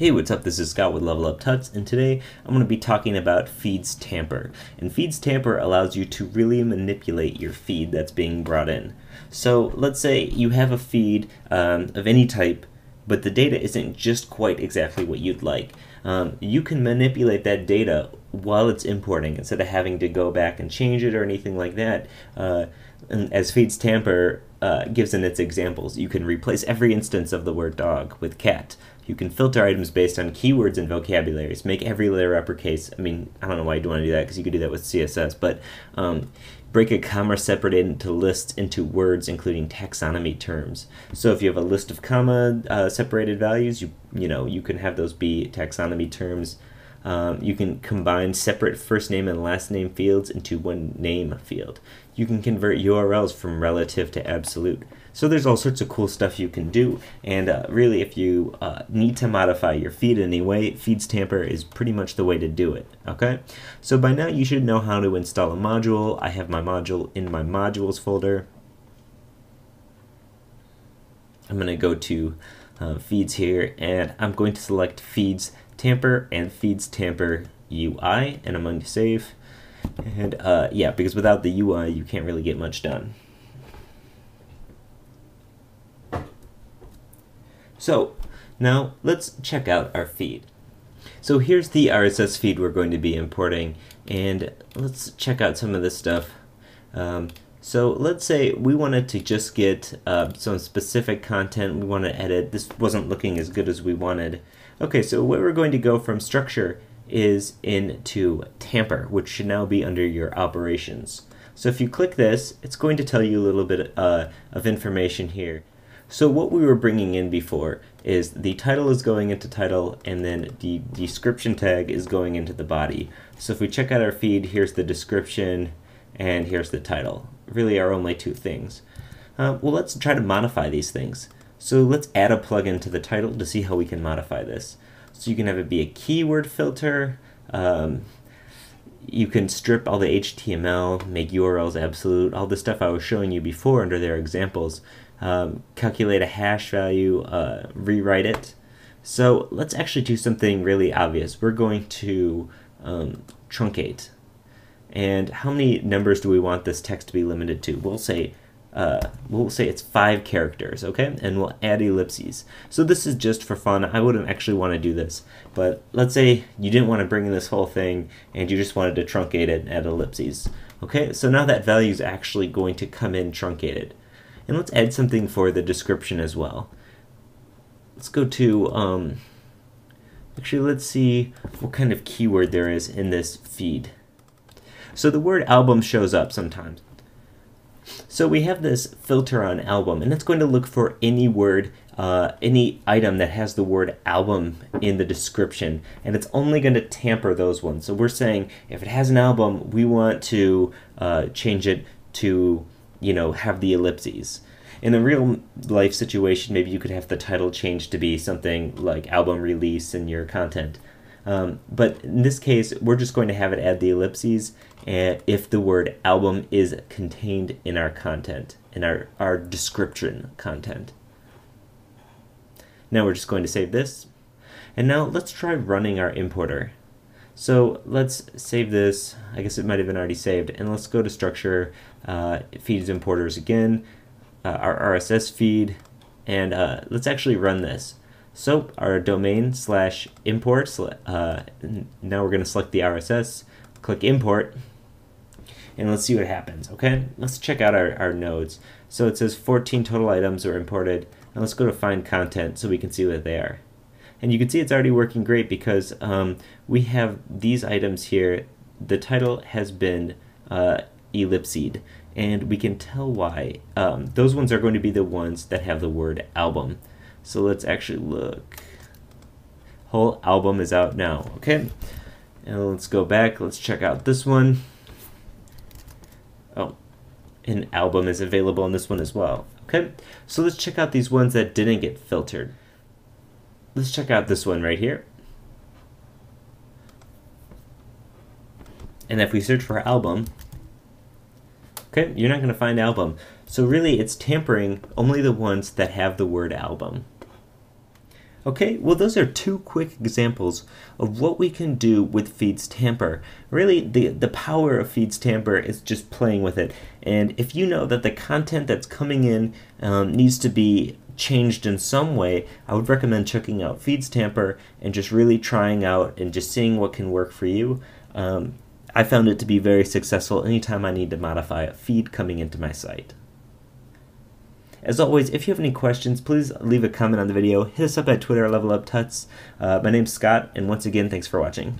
Hey, what's up? This is Scott with Level Up Tuts, and today I'm going to be talking about feeds tamper. And feeds tamper allows you to really manipulate your feed that's being brought in. So let's say you have a feed um, of any type, but the data isn't just quite exactly what you'd like. Um, you can manipulate that data while it's importing instead of having to go back and change it or anything like that. Uh, and as feeds tamper uh, gives in its examples, you can replace every instance of the word dog with cat. You can filter items based on keywords and vocabularies. Make every letter uppercase. I mean, I don't know why you'd want to do that because you could do that with CSS, but um, break a comma separated into lists into words, including taxonomy terms. So if you have a list of comma uh, separated values, you you know you can have those be taxonomy terms. Um, you can combine separate first name and last name fields into one name field. You can convert URLs from relative to absolute. So there's all sorts of cool stuff you can do. And uh, really, if you uh, need to modify your feed in any way, Feeds Tamper is pretty much the way to do it. Okay. So by now you should know how to install a module. I have my module in my modules folder. I'm going to go to uh, feeds here and I'm going to select feeds tamper and feeds tamper UI and I'm going to save. And uh, yeah, because without the UI you can't really get much done. So now let's check out our feed. So here's the RSS feed we're going to be importing and let's check out some of this stuff. Um, so let's say we wanted to just get uh, some specific content we want to edit. This wasn't looking as good as we wanted. Okay, so where we're going to go from structure is into tamper, which should now be under your operations. So if you click this, it's going to tell you a little bit uh, of information here. So what we were bringing in before is the title is going into title and then the description tag is going into the body. So if we check out our feed, here's the description and here's the title. Really are only two things. Uh, well, let's try to modify these things. So let's add a plugin to the title to see how we can modify this. So you can have it be a keyword filter. Um, you can strip all the HTML, make URLs absolute, all the stuff I was showing you before under their examples um, calculate a hash value, uh, rewrite it. So let's actually do something really obvious. We're going to um, truncate. And how many numbers do we want this text to be limited to? We'll say uh, we'll say it's five characters, okay? And we'll add ellipses. So this is just for fun. I wouldn't actually want to do this. But let's say you didn't want to bring in this whole thing and you just wanted to truncate it and add ellipses. Okay, so now that value is actually going to come in truncated. And let's add something for the description as well. Let's go to, um, actually let's see what kind of keyword there is in this feed. So the word album shows up sometimes. So we have this filter on album, and it's going to look for any word, uh, any item that has the word album in the description, and it's only going to tamper those ones. So we're saying if it has an album, we want to uh, change it to you know, have the ellipses. In a real life situation, maybe you could have the title changed to be something like album release in your content. Um, but in this case, we're just going to have it add the ellipses if the word album is contained in our content, in our, our description content. Now we're just going to save this. And now let's try running our importer. So let's save this. I guess it might have been already saved. And let's go to structure, uh, feeds importers again, uh, our RSS feed, and uh, let's actually run this. So our domain slash import, uh, now we're going to select the RSS, click import, and let's see what happens, okay? Let's check out our, our nodes. So it says 14 total items were imported, and let's go to find content so we can see what they are. And you can see it's already working great because um, we have these items here. The title has been uh, ellipsed, and we can tell why. Um, those ones are going to be the ones that have the word album. So let's actually look. Whole album is out now, okay? And let's go back, let's check out this one. Oh, an album is available in this one as well. Okay, so let's check out these ones that didn't get filtered let's check out this one right here. And if we search for album, okay, you're not going to find album. So really, it's tampering only the ones that have the word album. Okay, well those are two quick examples of what we can do with Feeds Tamper. Really, the, the power of Feeds Tamper is just playing with it. And if you know that the content that's coming in um, needs to be changed in some way, I would recommend checking out Feeds Tamper and just really trying out and just seeing what can work for you. Um, I found it to be very successful anytime I need to modify a feed coming into my site. As always, if you have any questions, please leave a comment on the video. Hit us up at Twitter, Level Up Tuts. Uh, my name's Scott, and once again, thanks for watching.